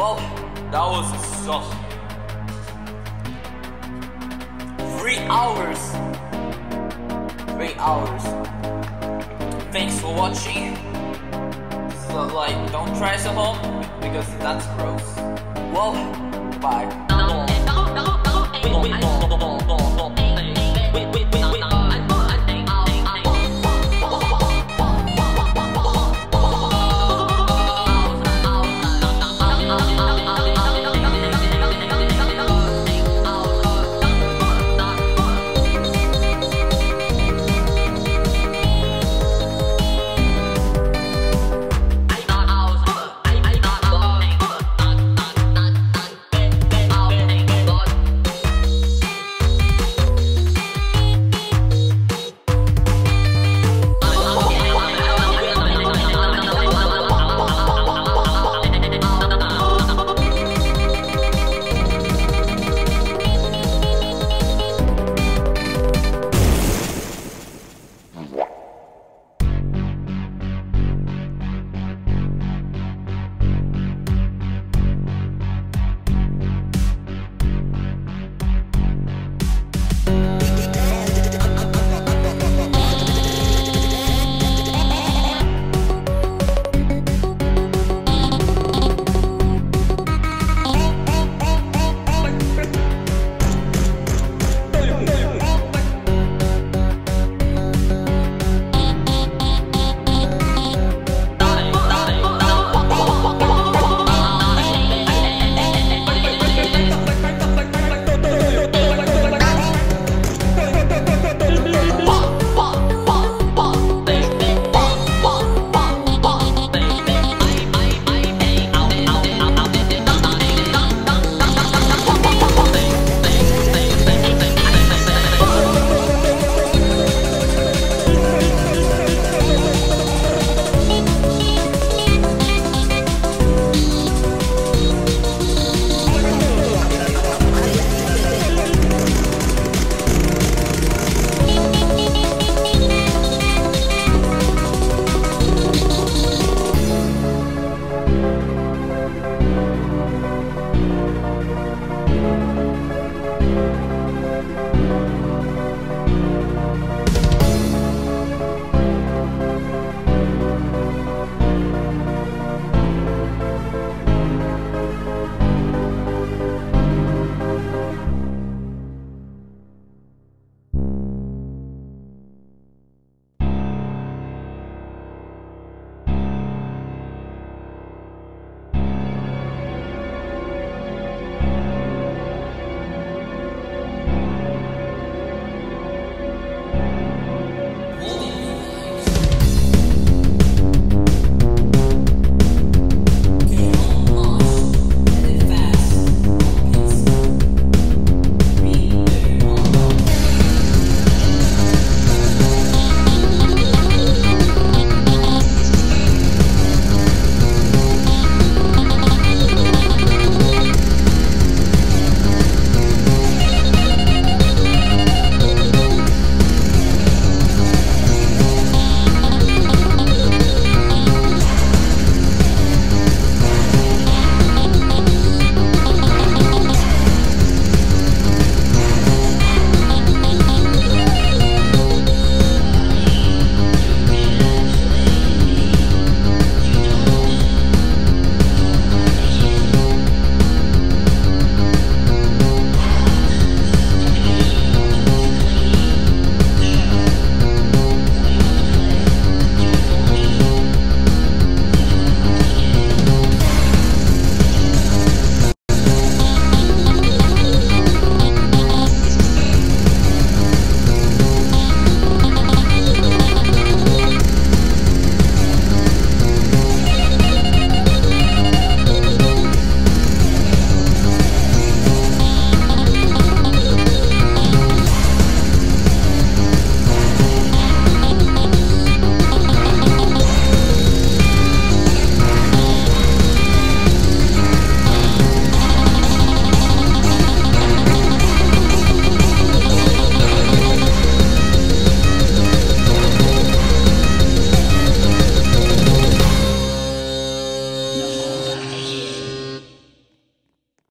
Well, that was so. Three hours. Three hours. Thanks for watching. So, like, don't try this at home because that's gross. Well, bye.